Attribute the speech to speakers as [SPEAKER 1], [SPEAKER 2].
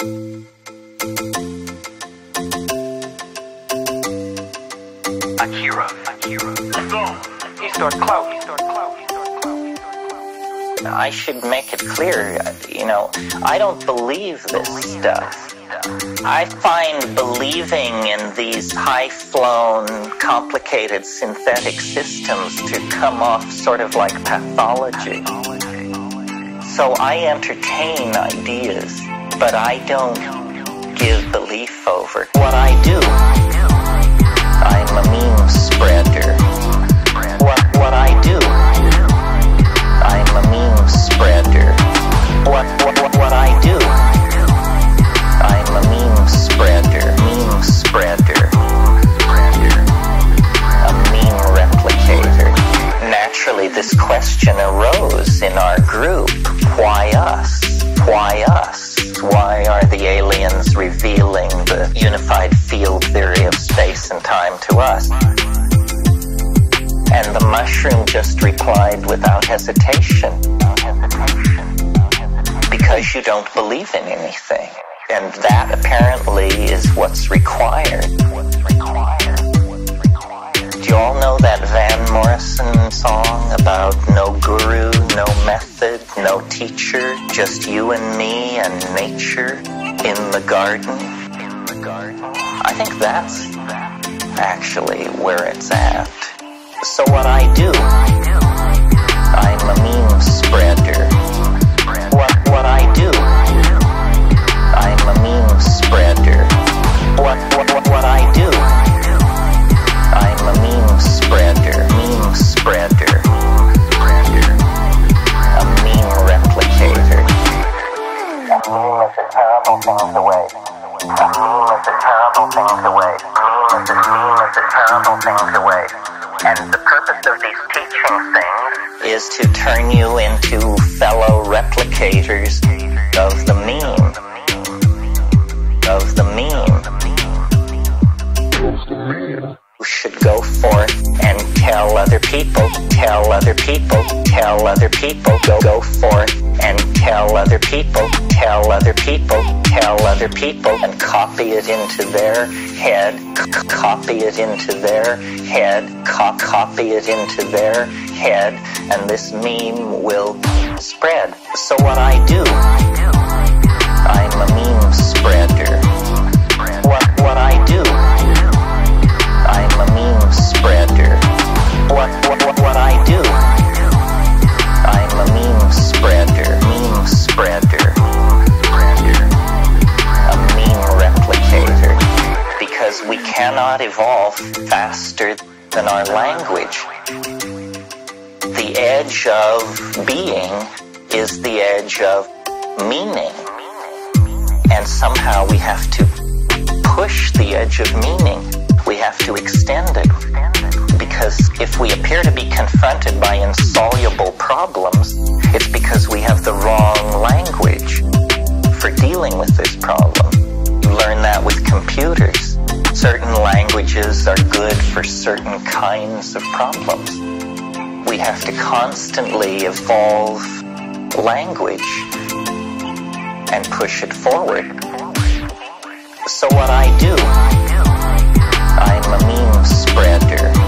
[SPEAKER 1] Akira. Akira. He start clout. He start clout. He start clout.
[SPEAKER 2] I should make it clear, you know, I don't believe this stuff. I find believing in these high flown, complicated synthetic systems to come off sort of like pathology. So I entertain ideas, but I don't give belief over. What I do, I'm a meme spreader. What, what I do, I'm a meme spreader. What, what, what, I do, I'm a meme spreader. Meme spreader. A meme replicator. Naturally, this question arose in our group. Why us? Why us? Are the aliens revealing the unified field theory of space and time to us? And the mushroom just replied without hesitation. Because you don't believe in anything. And that apparently is what's required. Method, no teacher, just you and me and nature in the garden? In the garden. I think that's actually where it's at. So what I do, I'm a meme spreader. Terrible thing to waste. A meme is terrible thing to waste. Meme is a meme is a terrible thing to waste. And the purpose of these teaching things is to turn you into fellow replicators of the meme. Of the people, tell other people, tell other people, go go forth and tell other people, tell other people, tell other people, and copy it into their head, copy it into their head, co- copy it into their head, and this meme will spread. So what I do, cannot evolve faster than our language. The edge of being is the edge of meaning. And somehow we have to push the edge of meaning. We have to extend it. Because if we appear to be confronted by insoluble problems, it's because we have the wrong languages are good for certain kinds of problems. We have to constantly evolve language and push it forward. So what I do, I'm a meme spreader.